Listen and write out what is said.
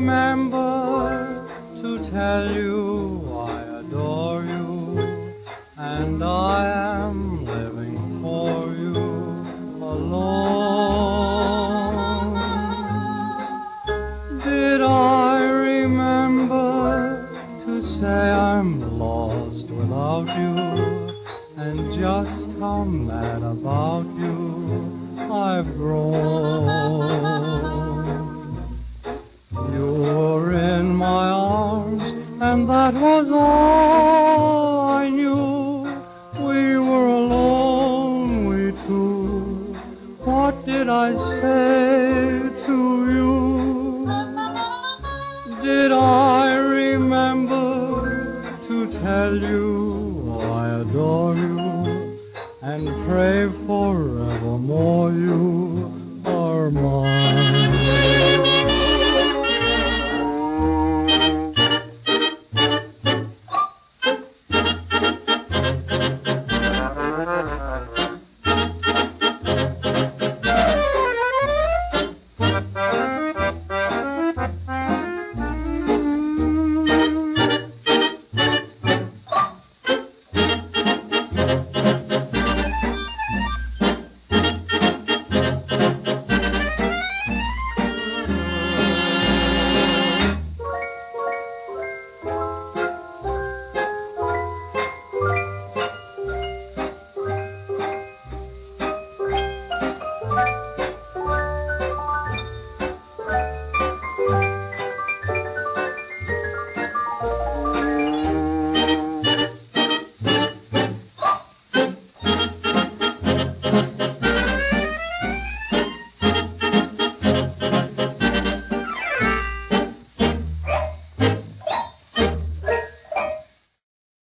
Remember to tell you I adore you and I am living for you alone? Did I remember to say I'm lost without you and just how mad about you I've grown? And that was all I knew. We were alone, we two. What did I say to you? Did I remember to tell you I adore you and pray forevermore you are mine?